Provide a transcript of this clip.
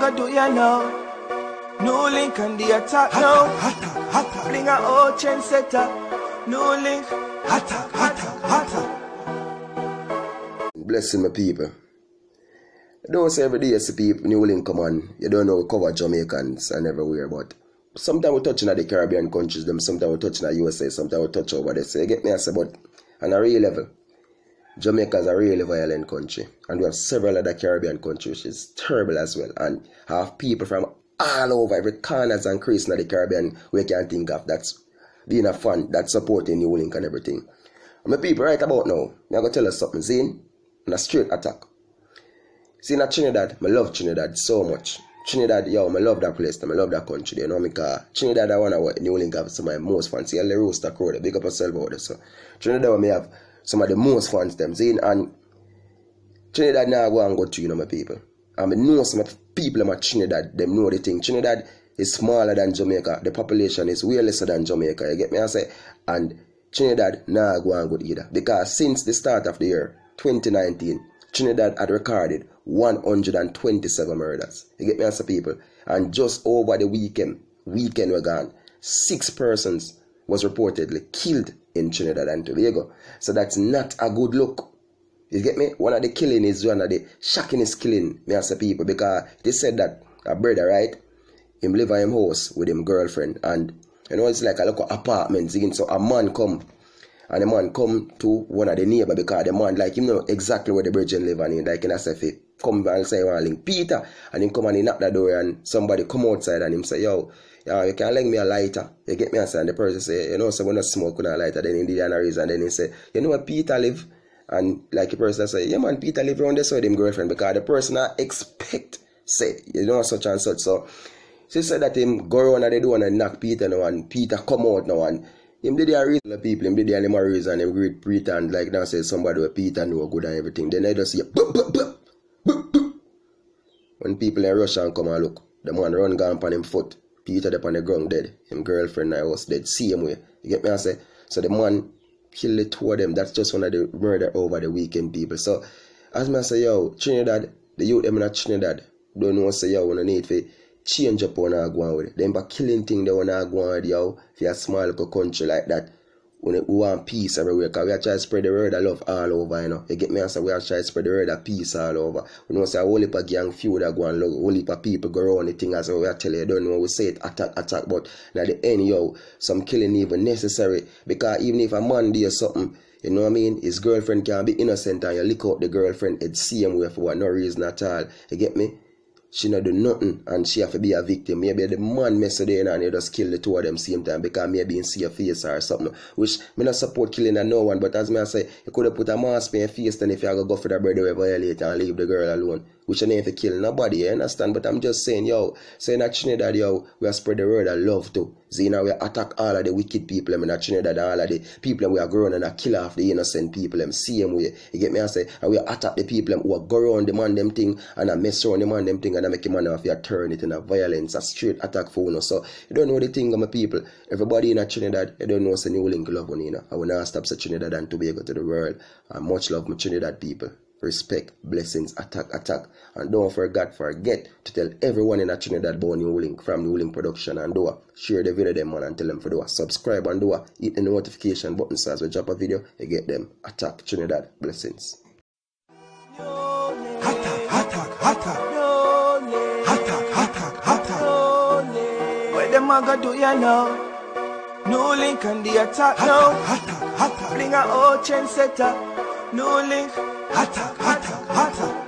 them go do you know? New Link on the attack now. Hotter, hotter, Bring a old chain setter. New Link. hotter, hotter, hotter. Blessing my people. I don't say every day you see people new link come on. You don't know we cover Jamaicans and everywhere, but sometimes we touching at the Caribbean countries, them sometimes we touching at USA, sometimes we touch over there. So you get me I say, but on a real level, Jamaica is a really violent country, and we have several other Caribbean countries, which is terrible as well, and have people from all over every corners and crease in the Caribbean we can think of that's being a fan, that's supporting New Link and everything. And my people right about now, I'm gonna tell you something, Zane, and a straight attack. See, in Trinidad, I love Trinidad so much. Trinidad, yo, I love that place, I love that country, you know, because Trinidad, I wanna what New Link have some of my most fans. See, the Rooster Crow, they big up yourself out there, so Trinidad, may have some of the most fans, them, see, and Trinidad now go and go to, you know, my people. I know some people in Trinidad, them know the thing. Trinidad is smaller than Jamaica. The population is way lesser than Jamaica. You get me? I say, and Trinidad now go and good either. Because since the start of the year, 2019, Trinidad had recorded 127 murders. You get me? Say, people. And just over the weekend, weekend we're gone, six persons was reportedly killed in Trinidad and Tobago. So that's not a good look. You get me? One of the killing is one of the shockingest killing, me as a people, because they said that a brother, right? Him live at him house with him girlfriend and you know it's like a local apartment. So a man come and the man come to one of the neighbor because the man like him know exactly where the virgin live and he like in a say come and say one link Peter and him come and he knock the door and somebody come outside and him say yo yeah, you can lend me a lighter. You get me a and the person say, you know, so when I smoke with a lighter, then he did an reason, then he say, you know where Peter live? And like the person say, yeah man, Peter live around there with him girlfriend because the person I expect say, you know, such and such. So she said that him go around and they do and knock Peter now and Peter come out now and him did the reason the people, him did the animal reason, him great pretend like now say somebody with Peter know good and everything. Then they just see boop, boop, boop, boop, boop. When people in Russia come and look, the man run gone upon him foot. Peter up on the ground dead. Him girlfriend I was dead. Same way. You get me? I say so the man kill the two of them. That's just one of the murder over the weekend people. So as me say yo, Trinidad, the youth them in Trinidad don't know say yo when I need to change up on go on with it. Them but killing thing they wanna go on with yo for a small little country like that. When we want peace everywhere, cause we are trying to spread the word of love all over, you know. You get me? I say we are trying to spread the word of peace all over. We know say a whole heap of gang feud that go on, a whole heap of people go around the thing as we are telling you, don't know we say it attack, attack, but at the end, yo, some killing even necessary. Because even if a man do something, you know what I mean? His girlfriend can be innocent and you lick out the girlfriend, it's same way for no reason at all. You get me? She not do nothing and she have to be a victim. Maybe the man mess her and you just kill the two of them same time because maybe in see your face or something. Which me not support killing of no one, but as me I say, you could have put a mask on your face then if you go for the brother we violate and leave the girl alone. Which ain't to kill nobody, you understand? But I'm just saying, yo, saying that Trinidad, yo, we are spread the word of love too. See now we attack all of the wicked people them in Trinidad all of the people we are growing and a kill off the innocent people them same way. You get me I say and we attack the people who are go around the man them thing and I mess around the man them thing and I make him man off you turn it in a violence, a straight attack for you. So you don't know the thing of my people. Everybody in Trinidad, you don't know say new link love on you know. I will not stop say Trinidad and Tobago to the world. And much love my Trinidad people. Respect, blessings, attack, attack. And don't forget, forget to tell everyone in a Trinidad about New Link from New Link Production and do a share the video them man and tell them for do a subscribe and do a hit the notification button so as we drop a video, you get them. Attack Trinidad. Blessings. Hotter, hotter, hotter. New Link. What them a go do you know? New Link on the attack now. Hotter, hotter, Bring a old chain setter. New Link. Hotter, hotter, hotter.